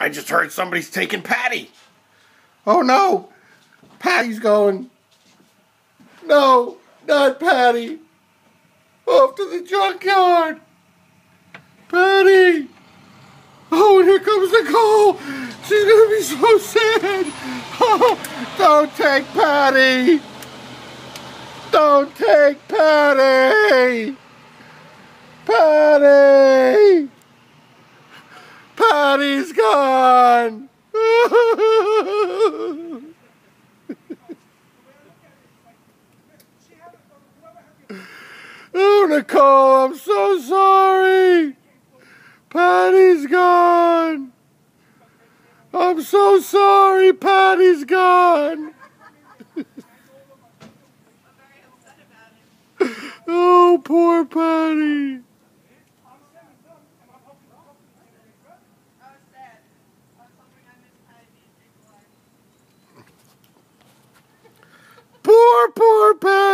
I just heard somebody's taking Patty. Oh no! Patty's going. No, not Patty. Off to the junkyard. Patty. Oh, and here comes Nicole. She's gonna be so sad. Oh, don't take Patty. Don't take Patty. Patty. Patty's gone. oh, Nicole, I'm so sorry. Patty's gone. I'm so sorry, Patty's gone. oh, poor Patty. Patty.